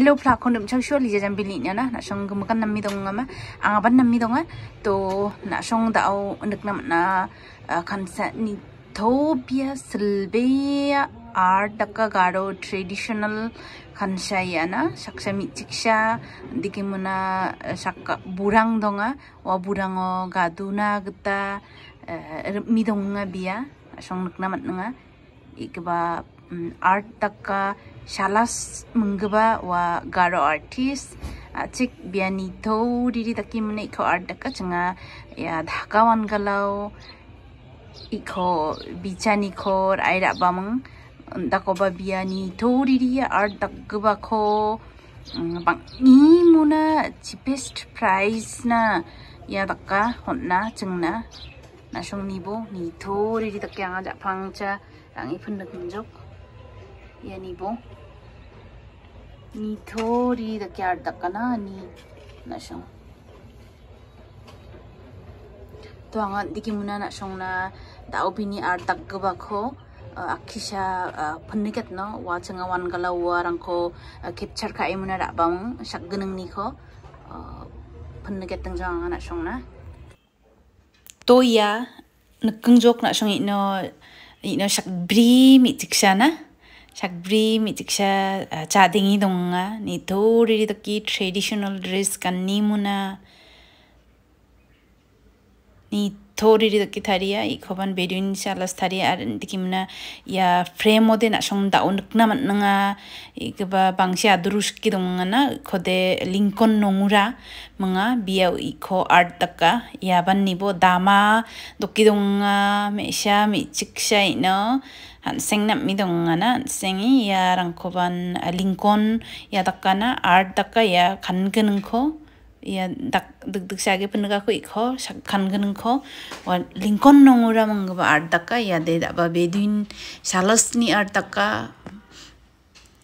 hello pla khondum chang sho lija jam bili nya na na song gum kan nammi dong ma anga ban nammi dong to na song da au nek nam na kan sa ni thobia silbea art dakka garo traditional kan ya na saksa mi chiksha dikimuna sakka burang donga wa burango gaduna gata mi donga bia song nek namat nga ikba art taka shalas menggeba wa garo artist acik biani to diri taki mene iko art taka changa ya dakawan galau ikho bichani khor aira bamang dakoba biani thau riri art dakgeba kho bang ni muna cheapest price na ya dakka honna chungna na shongni bo ni to diri taki angaja pangcha rangi phun nak jok yani bo ni thori da kyar da kana ni na shong to anga dikimuna na siyang na da opini ar tak gabako akisha panikat no wa changa wan galawa rang ko capture ka imuna da bang sak gunung ni ko panikat tang jang na siyang na toya nakang jok na siyang ino ino sak bri mi tiksana sakbri mi tiksha chadingi donga ni thori ri ki traditional dress kan ni muna ni thori ri ki tharia i khoban berun shala sthari ar dikimna ya frame ode na song da on na man nga i ba bangsi adrus ki dong na khode lincoln nongura manga bia i kho art taka ya ban ni bo dama dokki dong nga me sha mi chiksha i no han seng nam mi dong na seng i ya rang khoban lincoln ya takka na art takka ya 야다까나 아르다까 야 간그는 코 ya dak dik dik sage penega ko ikho kan kan ko wa lincoln nongura mangba ar daka ya de da ba bedin salas ni ar daka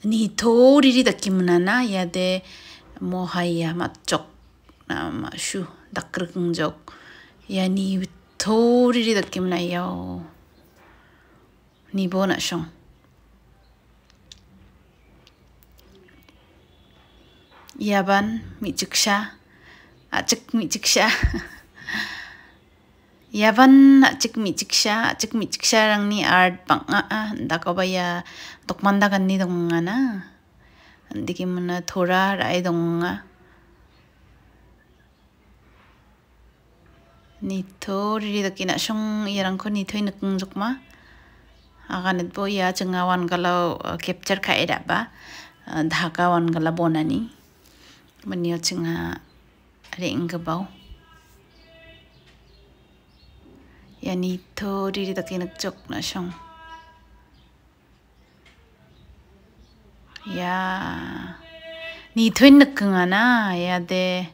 ni thori ri dakki na ya de mohaya mat chok ma shu dakrung jok. Ya ni thori ri dakki na ya ni bona shong. Yaban mi sha. A chik mi chiksha yaban a chik mi chiksha a chik mi chiksha rang ni art bang a a da ko ba ya tokmanda kan ni dong nga na ndiki mana thora rai dong nga ni thori da kina shong yarang ko ni thoi nak jok ma agan bo ya cengawan kalau capture ka era ba dhakawan kala bonani menio cenga ring ke bau yani dạ, to diri ta kinak chok na shong ya ni twin nak ngana ya de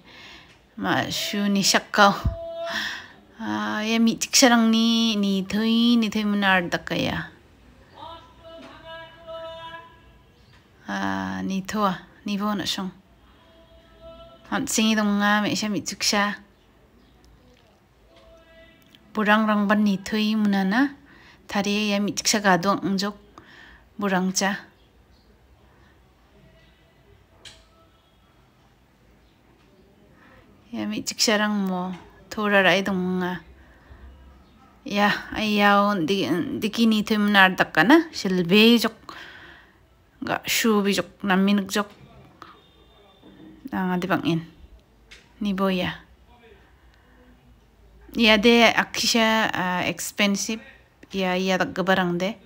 ma shu ni shakkau ya mi chik sarang ni ni thui ni thui munar dakaya à ni thua, ni vô nữa xong hắn sinh đồng nga mẹ xem bị trực xa burang rang ban ni thui munana thari ya mi trực xa ga dong ang jok burang cha. Ya mi trực xa rang mo thora rai dong nga. Ya ayaw di dikini thui munar dakana silbe jok ga shubi jok namin jok nga di bangin ni boya ya de akisha uh, expensive ya ya tak gabarang de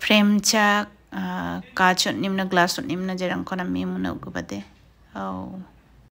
frame cha uh, kachot nimna glass nimna jerang kona na mi gubade oh